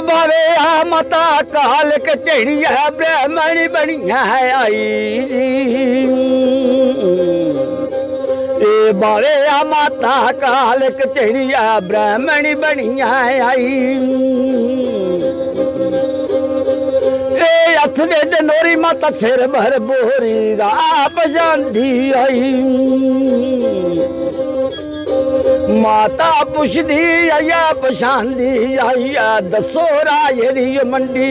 बाबे काल के चेड़ी ब्राह्मणी बनी आई। ए बारे आ माता काल चेड़ी ब्राहमणी है आई। ए अथव माता सिर भर बोरी राजादी आई। माता पुछदी आइया पछांदी आइया दसो राजरी मंडी।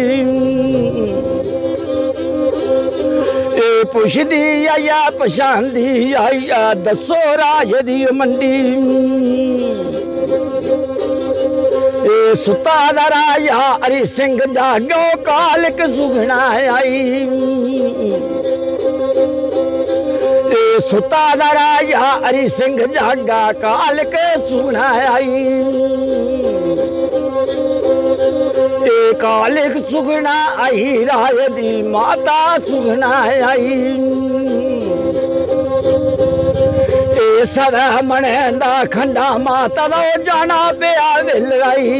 पुछदी आइया पछांदी आइया दसो राजरी मंडी। सुता राजा हरी सिंह जागो कालक सुगना आई सुता दराया हरि सिंह जागा काल के सुनाई कालिक सुगना आई राय दी माता सुगना आई ए सदा मणेंदा खंडा माता रो जाना पे मिल रही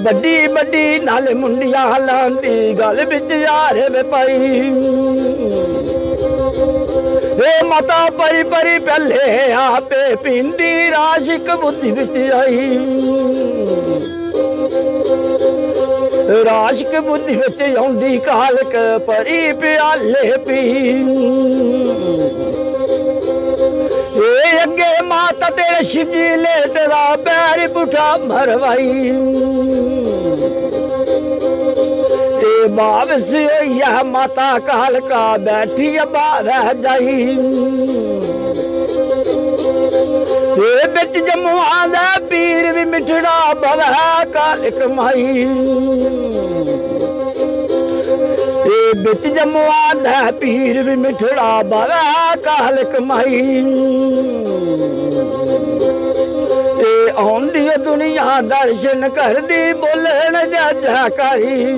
ਵੱਡੀ ਵੱਡੀ ਨਾਲ ਮੁੰਡੀਆਂ ਲਾਂਦੀ ਗੱਲ ਵਿੱਚ ਯਾਰ ਵੇ ਪਈ ਏ ਮਾਤਾ ਪਰੀ ਪਰੀ ਪਹਿਲੇ ਆਪੇ ਪਿੰਦੀ ਰਾਸ਼ਿਕ ਬੁੱਧੀ ਵਿੱਚ ਆਈ ਰਾਸ਼ਿਕ ਬੁੱਧੀ ਵਿੱਚ ਆਉਂਦੀ ਕਾਲਕ ਪਰੀ ਪਿਆਲੇ ਪੀ ਏ ਅੱਗੇ ਮਾਤਾ शिवजी लेते ले तेरा मरवाई बुठा ए बाब यह माता काल का बैठी अबा रह जाई। ते बिच जमुआ दे पीर भी मिठड़ा भव काल कमाई बिच जमुआ दे पीर भी मिठड़ा बवे काल कमाई ਆਉਂਦੀ ਏ ਦੁਨੀਆ ਦਰਸ਼ਨ ਕਰਦੀ ਬੋਲਣ ਜਾਜਾ ਕਰੀ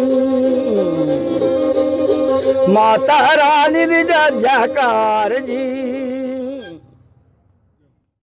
ਮਾਤਾ ਰਾਣੀ ਦੀ ਜਾਜਾ ਕਾਰ ਜੀ